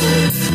need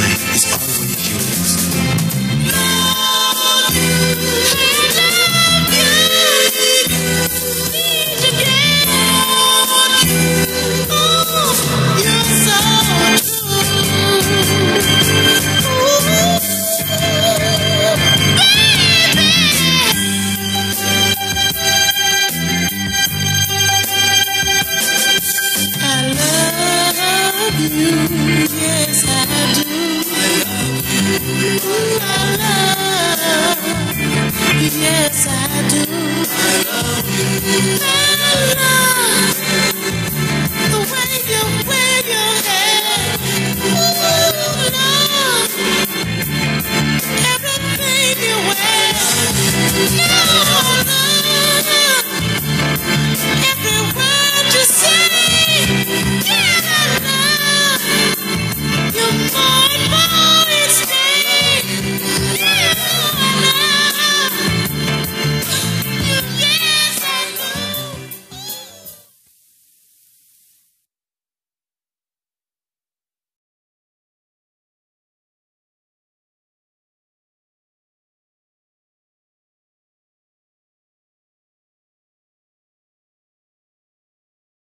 life is all you. Yes, I do. I love you.